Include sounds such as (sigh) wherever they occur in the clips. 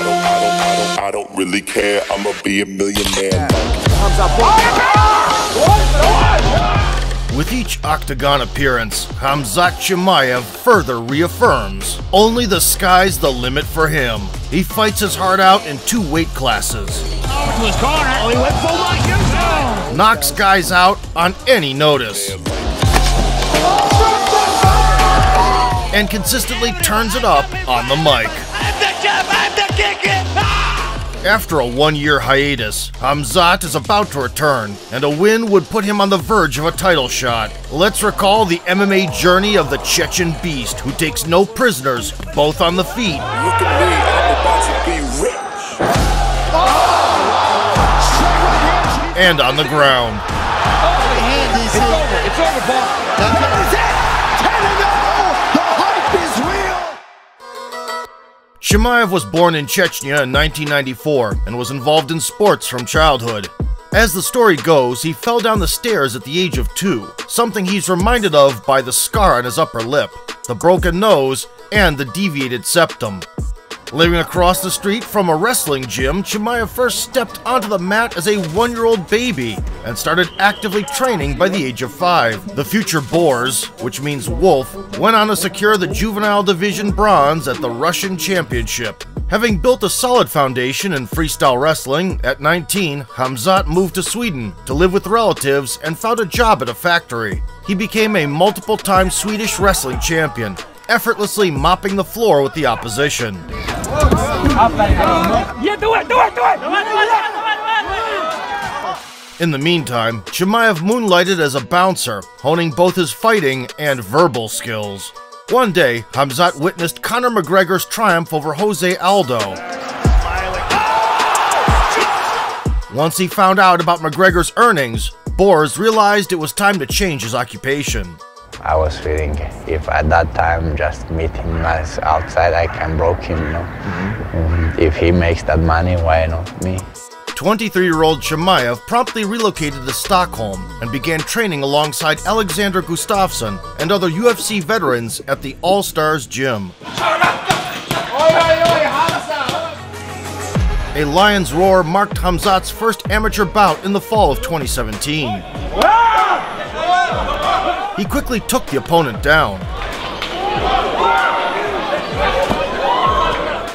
I don't, really care. I'ma be a millionaire. With each octagon appearance, Khamzat Chimaev further reaffirms only the sky's the limit for him. He fights his heart out in two weight classes, knocks guys out on any notice, and consistently turns it up on the mic. After a one year hiatus, Khamzat is about to return, and a win would put him on the verge of a title shot. Let's recall the MMA journey of the Chechen beast who takes no prisoners, both on the feet Look at me, I'm about to be rich. and on the ground. It's over. It's over, Paul. Chimaev was born in Chechnya in 1994 and was involved in sports from childhood. As the story goes, he fell down the stairs at the age of two, something he's reminded of by the scar on his upper lip, the broken nose, and the deviated septum. Living across the street from a wrestling gym, Chimaev first stepped onto the mat as a one year old baby and started actively training by the age of five. The future Borz, which means wolf, went on to secure the juvenile division bronze at the Russian Championship. Having built a solid foundation in freestyle wrestling, at 19, Khamzat moved to Sweden to live with relatives and found a job at a factory. He became a multiple time Swedish wrestling champion, effortlessly mopping the floor with the opposition. Yeah, do it. Do it. Do it. In the meantime, Chimaev moonlighted as a bouncer, honing both his fighting and verbal skills. One day, Khamzat witnessed Conor McGregor's triumph over Jose Aldo. Once he found out about McGregor's earnings, Borz realized it was time to change his occupation. I was feeling if at that time just meet him as outside, I can broke him. You know? And If he makes that money, why not me? 23 year old Chimaev promptly relocated to Stockholm and began training alongside Alexander Gustafsson and other UFC veterans at the All Stars Gym. A lion's roar marked Khamzat's first amateur bout in the fall of 2017. He quickly took the opponent down.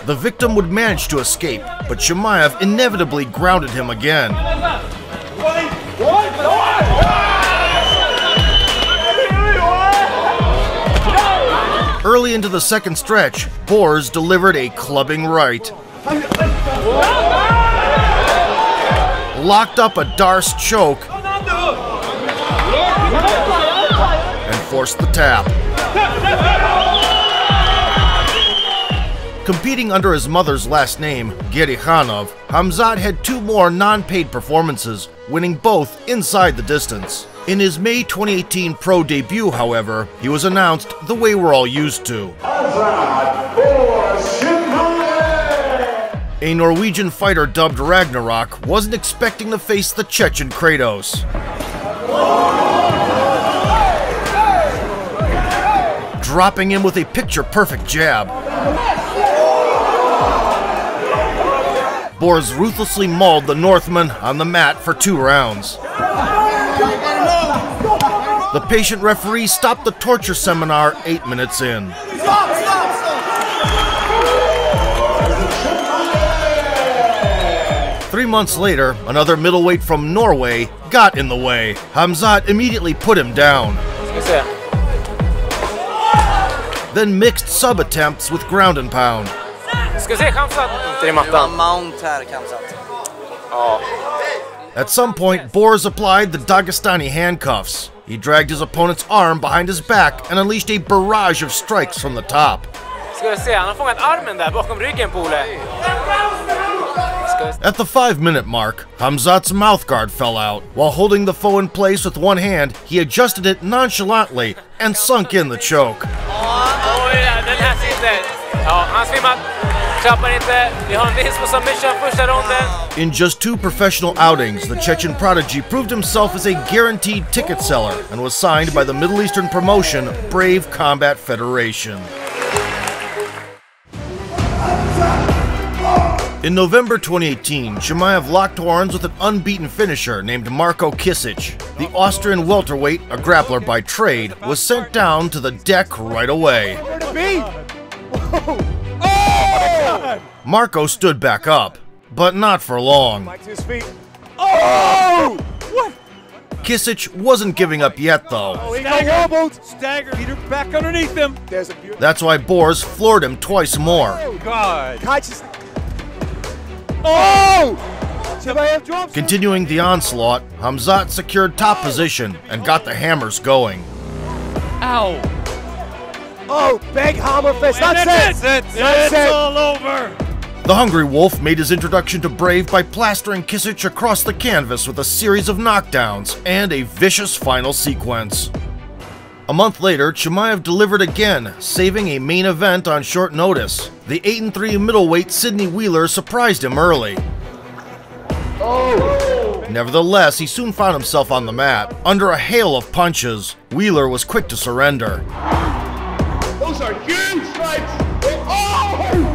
The victim would manage to escape, but Chimaev inevitably grounded him again. Early into the second stretch, Borz delivered a clubbing right. Locked up a Darce choke and forced the tap. Competing under his mother's last name, Gerikhanov, Khamzat had two more non-paid performances, winning both inside the distance. In his May 2018 pro debut, however, he was announced the way we're all used to. A Norwegian fighter dubbed Ragnarok wasn't expecting to face the Chechen Kratos. Dropping him with a picture-perfect jab. Borz ruthlessly mauled the Northman on the mat for two rounds. The patient referee stopped the torture seminar eight minutes in. Three months later, another middleweight from Norway got in the way. Khamzat immediately put him down. Then mixed sub attempts with ground and pound. Ska se Khamzat? Inte i mattan. Mount här Khamzat. At some point, Borz applied the Dagestani handcuffs. He dragged his opponent's arm behind his back and unleashed a barrage of strikes from the top. Ska vi se, han har fångat armen där bakom ryggen på Ole. Ska vi se. At the five minute mark, Khamzat's mouthguard fell out. While holding the foe in place with one hand, he adjusted it nonchalantly and sunk in the choke. Den här sitter. Ja, han svimmar. In just two professional outings, the Chechen prodigy proved himself as a guaranteed ticket seller and was signed by the Middle Eastern promotion Brave Combat Federation. In November 2018, Chimaev locked horns with an unbeaten finisher named Marco Kisic. The Austrian welterweight, a grappler by trade, was sent down to the deck right away. Oh! Marco stood back up, but not for long. Oh! Kisic wasn't giving up yet, though. Oh, he. Staggered. Peter back underneath him. There's a. That's why Borz floored him twice more. Oh, God. Catches. Oh! Continuing the onslaught, Khamzat secured top position and got the hammers going. Ow! Oh, big hammer fist. That's, it. it. That's it. all over. The Hungry Wolf made his introduction to Brave by plastering Kisic across the canvas with a series of knockdowns and a vicious final sequence. A month later, Chimaev delivered again, saving a main event on short notice. The 8-3 middleweight Sidney Wheeler surprised him early. Oh. Nevertheless, he soon found himself on the mat. Under a hail of punches, Wheeler was quick to surrender. Those are huge strikes. Oh!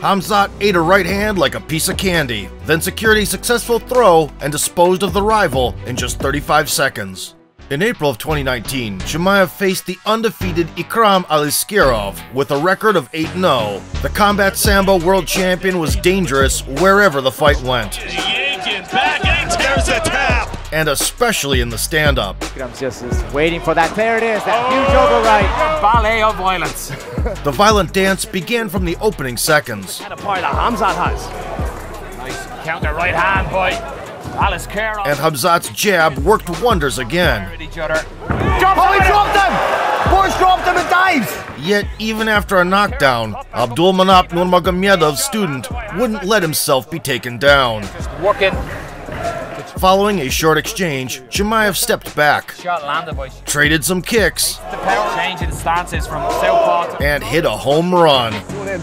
Khamzat ate a right hand like a piece of candy, then secured a successful throw and disposed of the rival in just 35 seconds. In April of 2019, Chimaev faced the undefeated Ikram Aliskerov with a record of 8-0. The Combat Sambo world champion was dangerous wherever the fight went, There's a tap. And especially in the stand-up. Ikram's just is waiting for that. There it is, that huge oh, overright. Ballet of violence. (laughs) The violent dance began from the opening seconds. And a part that Khamzat has. nice counter right hand by Alice Kerr. and Khamzat's jab worked wonders again. at each other. Oh, he dropped him! Boys dropped him and dives! Yet, even after a knockdown, Abdul Manap Nurmagomedov's student wouldn't let himself be taken down. Working. Following a short exchange, Chimaev stepped back, traded some kicks, and hit a home run. Uh.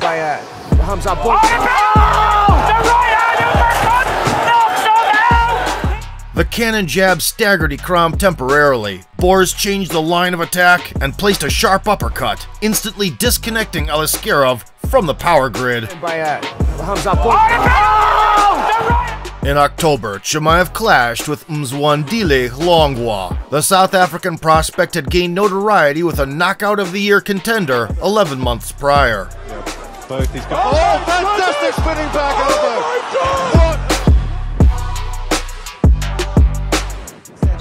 The cannon jab staggered Ikram temporarily. Borz changed the line of attack and placed a sharp uppercut, instantly disconnecting Aliskerov from the power grid. In October, Chimaev clashed with Mzwandile Hlongwa. The South African prospect had gained notoriety with a knockout of the year contender 11 months prior. Both these guys. Oh, fantastic spinning back elbow.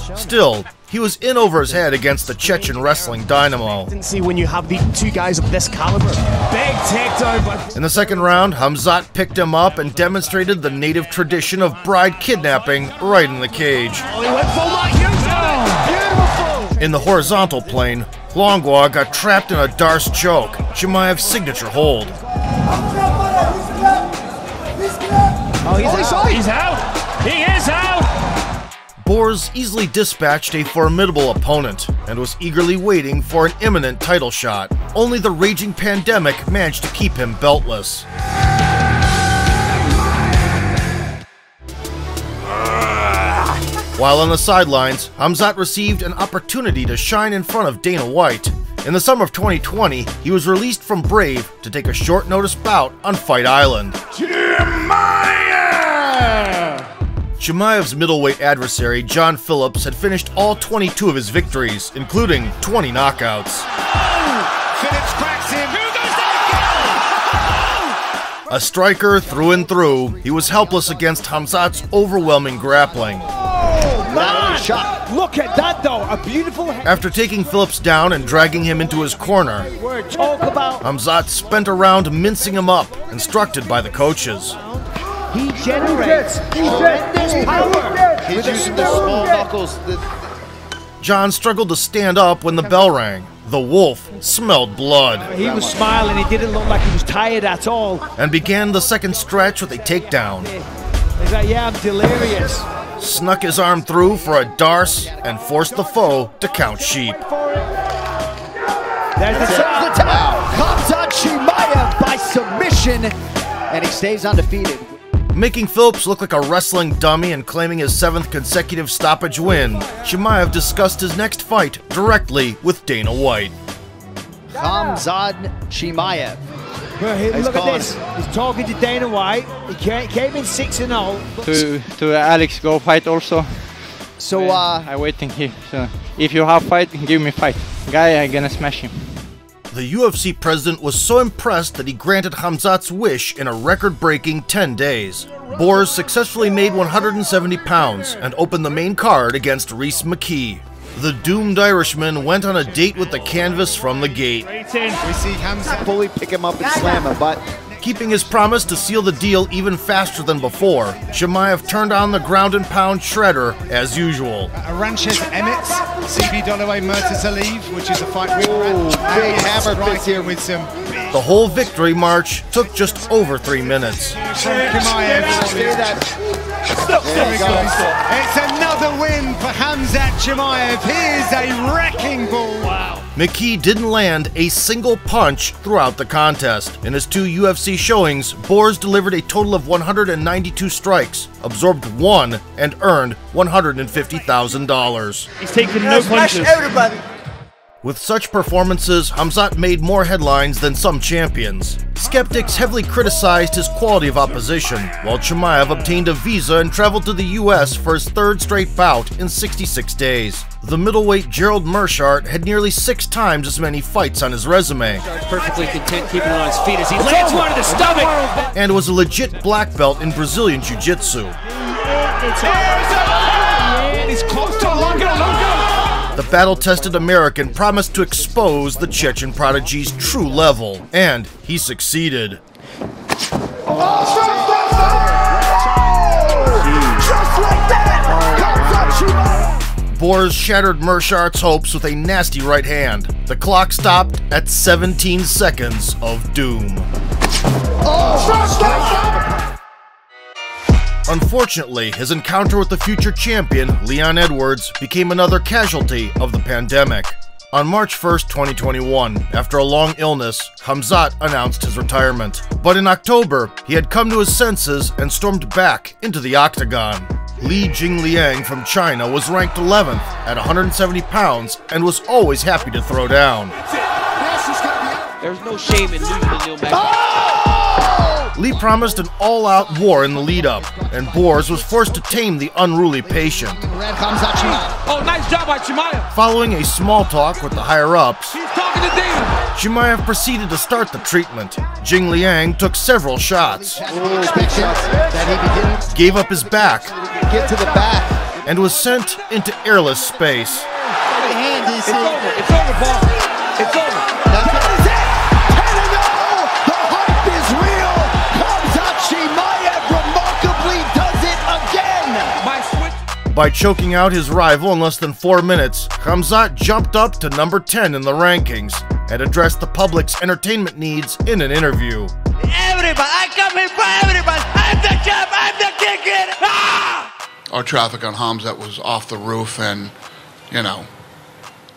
Oh Still, he was in over his head against the Chechen wrestling dynamo. Didn't see when you have the two guys of this caliber. Big takedown, In the second round, Hamzat picked him up and demonstrated the native tradition of bride kidnapping right in the cage. oh, he went full Matt Hughes. Beautiful. In the horizontal plane, Hlongwa got trapped in a Darce choke, Chimaev's signature hold. Oh, he's oh, out. He's out. Borz easily dispatched a formidable opponent and was eagerly waiting for an imminent title shot. Only the raging pandemic managed to keep him beltless. While on the sidelines, Khamzat received an opportunity to shine in front of Dana White. In the summer of 2020, he was released from Brave to take a short notice bout on Fight Island. Chimaev's middleweight adversary, John Phillips, had finished all 22 of his victories, including 20 knockouts. Phillips cracks him. A striker through and through, he was helpless against Khamzat's overwhelming grappling. Shot. Look at that though. A beautiful. After taking Phillips down and dragging him into his corner. Khamzat spent a round mincing him up, instructed by the coaches. He generates tremendous power. He's using the small knuckles. John struggled to stand up when the bell rang. The wolf smelled blood He was smiling. He didn't look like he was tired at all. and began the second stretch with a takedown. He's like, yeah, I'm delirious. Snuck his arm through for a darce and forced the foe to count sheep. There's the There's shot. the tap. Khamzat Chimaev by submission, and he stays undefeated. Making Phillips look like a wrestling dummy and claiming his seventh consecutive stoppage win, Chimaev discussed his next fight directly with Dana White. Khamzat Chimaev. But he, He's look gone. at this. He's talking to Dana White. He came in 6 and 0. to to Alex go fight also. So, uh, I waiting here. So if you have fight, give me fight. Guy, I gonna smash him. The UFC president was so impressed that he granted Khamzat's wish in a record-breaking 10 days. Borz successfully made 170 pounds and opened the main card against Rhys McKee. The doomed Irishman went on a date with the canvas from the gate, We see Hamza fully pick him up and slam him, but keeping his promise to seal the deal even faster than before. Chimaev turned on the ground and pound shredder as usual. Aranchez Emmett, CB Dollaway Murtaz Aliyev, which is a fight with big hammer fist here. with some The whole victory march took just over three minutes. From Chimaev. see that. There we go. It's another win for Khamzat Chimaev. He is a wrecking ball. Wow. McKee didn't land a single punch throughout the contest. In his two UFC showings, Borz delivered a total of 192 strikes, absorbed one, and earned $150,000. He's taken no punches. With such performances, Khamzat made more headlines than some champions. Skeptics heavily criticized his quality of opposition, while Chimaev obtained a visa and traveled to the US for his third straight bout in 66 days. The middleweight Gerald Meerschaert had nearly six times as many fights on his resume, perfectly content keeping on his feet as he lands one to the stomach. and was a legit black belt in Brazilian Jiu-Jitsu. He's close to lock it, lock The battle-tested American promised to expose the Chechen prodigy's true level, and he succeeded. Borz shattered Meerschaert's hopes with a nasty right hand. The clock stopped at 17 seconds of doom. Oh, Unfortunately, his encounter with the future champion, Leon Edwards, became another casualty of the pandemic. On March 1st, 2021, after a long illness, Khamzat announced his retirement. But in October, he had come to his senses and stormed back into the octagon. Li Jingliang from China was ranked 11th at 170 pounds and was always happy to throw down. There's no shame in losing Neil McDonald. Lee promised an all-out war in the lead-up, and Borz was forced to tame the unruly patient. Red comes out Chimaev. Oh, nice job by Chimaev. Following a small talk with the higher-ups, He's talking to Chimaev proceeded to start the treatment. Jing Liang took several shots, Expectations gave up his back, get to the back. and was sent into airless space. Right hand, DC. It's over. It's over, Paul. It's over. By choking out his rival in less than four minutes, Khamzat jumped up to number 10 in the rankings and addressed the public's entertainment needs in an interview. Everybody, I come here for everybody. I'm the champ. I'm the king. kid. Ah! our traffic on Khamzat was off the roof and, you know,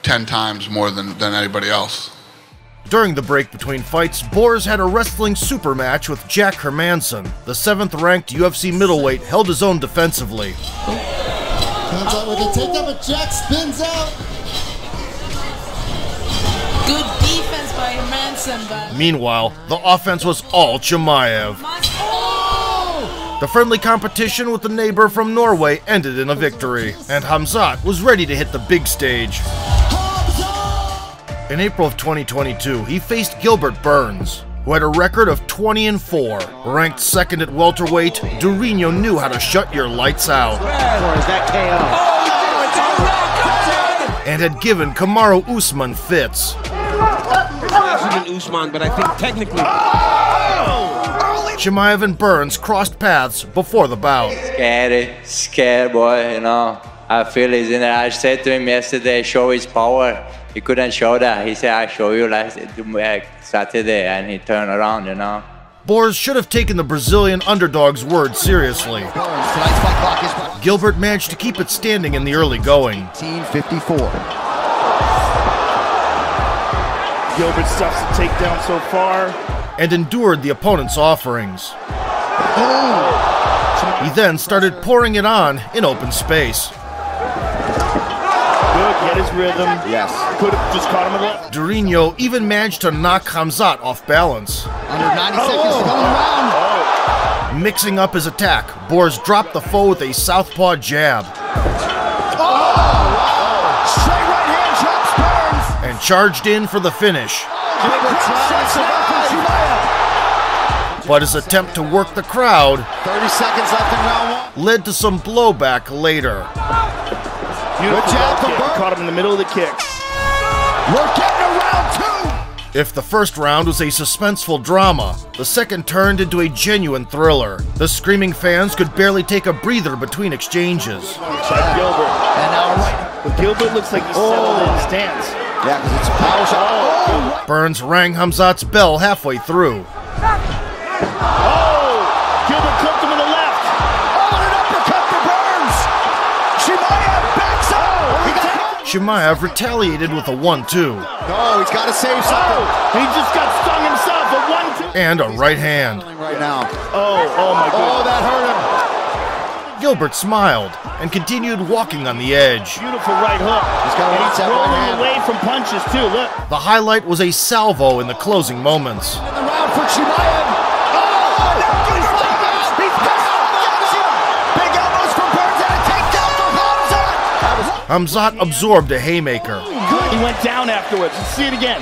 10 times more than, than anybody else. During the break between fights, Borz had a wrestling super match with Jack Hermansson. The seventh ranked UFC middleweight held his own defensively. Comes out with a takedown, but Jack spins out. Good defense by Manson, but Meanwhile, the offense was all Chimaev. The friendly competition with the neighbor from Norway ended in a victory, and Khamzat was ready to hit the big stage. In April of 2022, he faced Gilbert Burns, who had a record of 20 and 4. Ranked second at welterweight, Durinho knew how to shut your lights out and had given Kamaru Usman fits. Faster than Usman, but I think technically. Chimaev and Burns crossed paths before the bout. Scary, scared boy, you know. I feel he's in there. I said to him yesterday, show his power. He couldn't show that. He said, I show you last Saturday, and he turned around, you know. Borz should have taken the Brazilian underdog's word seriously. Tonight's fight clock is Gilbert managed to keep it standing in the early going. 1954. Gilbert stuffs the takedown so far. and endured the opponent's offerings. Oh! He then started pouring it on in open space. Get his rhythm. Yes. Could have just caught him with a Durinho even managed to knock Khamzat off balance. Under 90 seconds to go in the round. Oh. Mixing up his attack, Borz dropped the foe with a southpaw jab oh! Straight right hand drops Burns. and charged in for the finish. Gilbert tries to go for Chimaev. But his attempt to work the crowd 30 seconds left in round one. led to some blowback later. Beautiful jab low from kick. Burns. Caught him in the middle of the kick. We're getting to round two. If the first round was a suspenseful drama, the second turned into a genuine thriller. The screaming fans could barely take a breather between exchanges. By Gilbert. And now right. But Gilbert looks like he's settled in his stance. Yeah, because it's a power shot. Oh. Burns rang Khamzat's bell halfway through. He got retaliated with a 1-2 No, he's got to save something. Oh! He just got stung himself. A one-two. and a right hand. Right now. Oh, oh my Oh, that hurt him. Gilbert smiled and continued walking on the edge. Beautiful right hook. He's gotta and he's that right away from punches too. Look. The highlight was a salvo in the closing moments. In the round for Chimaev. Oh, oh now Khamzat absorbed a haymaker. He went down afterwards. Let's see it again.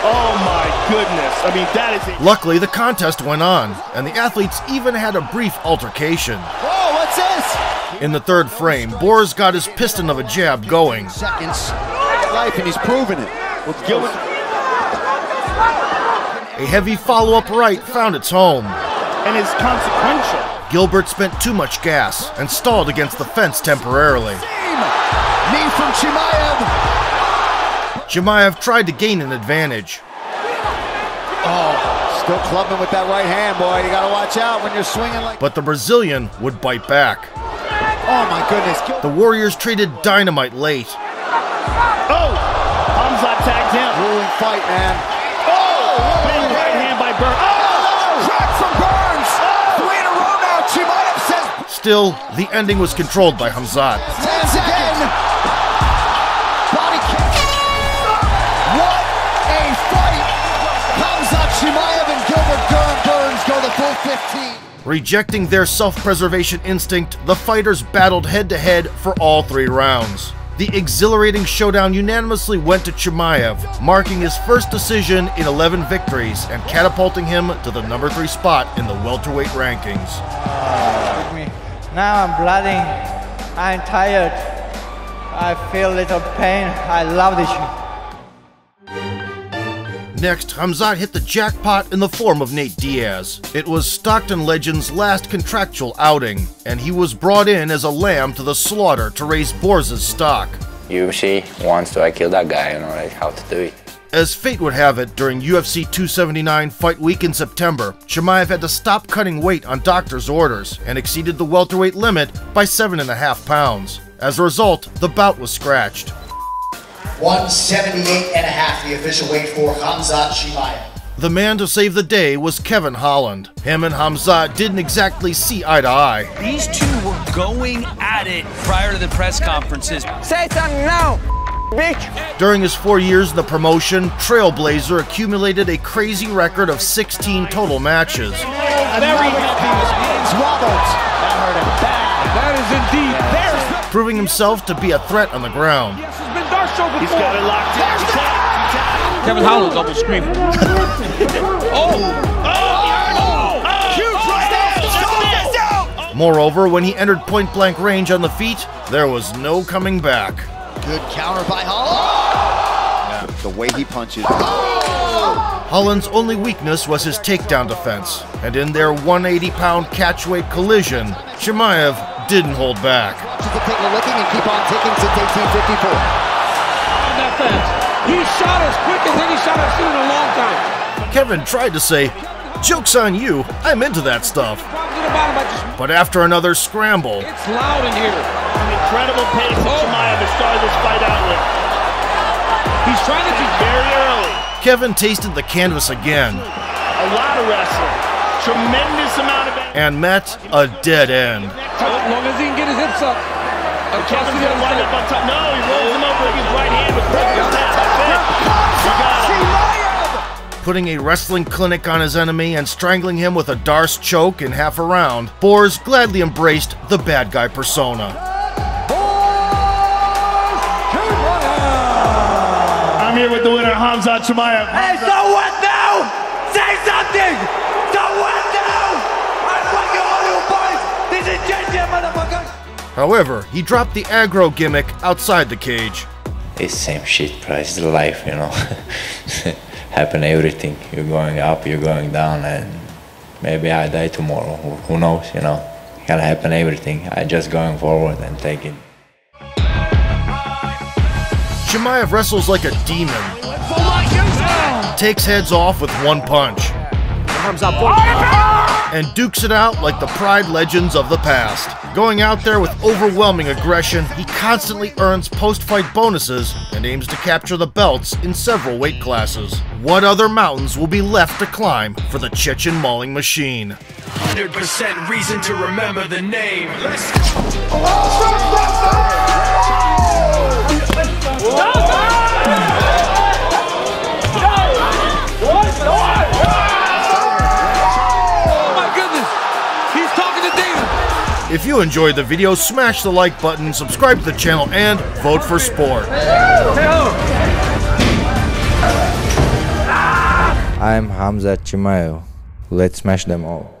Oh my goodness. I mean, that is it. Luckily, the contest went on, and the athletes even had a brief altercation. Whoa, what's this? In the third frame, Borz got his piston of a jab going, Seconds. Life, and he's proven it. Well, Gilbert. A heavy follow-up right found its home. And it's consequential. Gilbert spent too much gas and stalled against the fence temporarily. Knee from Chimaev. Chimaev tried to gain an advantage. Oh, still clubbing with that right hand, boy. You got to watch out when you're swinging like. But the Brazilian would bite back. Oh my goodness. The Warriors traded dynamite late. Oh! Khamzat tagged him. Grueling fight, man. Oh! oh Big right hand by Burns. Oh! Crack from Burns. Oh. Three in a row now. Chimaev says. Still, the ending was controlled by Khamzat. 15. Rejecting their self-preservation instinct, the fighters battled head-to-head for all three rounds. The exhilarating showdown unanimously went to Chimaev, marking his first decision in 11 victories and catapulting him to the number 3 spot in the welterweight rankings. Now I'm blooding. I'm tired. I feel little pain. I love this. Next, Khamzat hit the jackpot in the form of Nate Diaz. It was Stockton Legend's last contractual outing, and he was brought in as a lamb to the slaughter to raise Borz' stock. UFC wants to I kill that guy, you know, like how to do it. As fate would have it, during UFC 279 Fight Week in September, Chimaev had to stop cutting weight on doctor's orders and exceeded the welterweight limit by 7.5 pounds. As a result, the bout was scratched. 178 and a half, the official weight for Khamzat Chimaev. The man to save the day was Kevin Holland. Him and Khamzat didn't exactly see eye to eye. These two were going at it prior to the press conferences. Say something now, bitch. During his four years in the promotion, Trailblazer accumulated a crazy record of 16 total matches. Very happy with James Roberts. That hurt him bad. That is indeed. Proving himself to be a threat on the ground. This has been Darsho before. He's got it locked in. He tapped. He tapped. Kevin Holland's almost screaming. Moreover, when he entered point blank range on the feet, there was no coming back. Good counter by Holland. The way he punches. Oh! Holland's only weakness was his takedown defense, and in their 180 pound catchweight collision, Chimaev didn't hold back. To take a licking and keep on ticking since 1854. That fast. He shot as quick as any shot I've seen in a long time. Kevin tried to say, Joke's on you, I'm into that stuff. Drops to the bottom, I just. But after another scramble, It's loud in here. An incredible pace that oh. Chimaev has started this fight out with. He's trying to He's very early. Kevin tasted the canvas again A lot of wrestling. Tremendous amount of and met a dead end. As long as he can get his hips up. Kevin's gonna wind up on top. No, he rolls him over with his right hand with perfect snap. That's it. You got him. Putting a wrestling clinic on his enemy and strangling him with a Darce choke in half a round, Borz gladly embraced the bad guy persona. I'm here with the winner, Hamza Chimaev. Hey, so what now? Say something! However, he dropped the aggro gimmick outside the cage. It's same shit, bro. It's life, you know. (laughs) Happen everything. You're going up, you're going down, and maybe I die tomorrow. Who, who knows, you know? Can happen everything. I just going forward and taking. Chimaev wrestles like a demon. Takes heads off with one punch. And dukes it out like the pride legends of the past. Going out there with overwhelming aggression, he constantly earns post-fight bonuses and aims to capture the belts in several weight classes. What other mountains will be left to climb for the Chechen Mauling Machine? 100% reason to remember the name. Let's If you enjoyed the video, smash the like button, subscribe to the channel, and vote for sport. I'm Hamza Chimaev. Let's smash them all.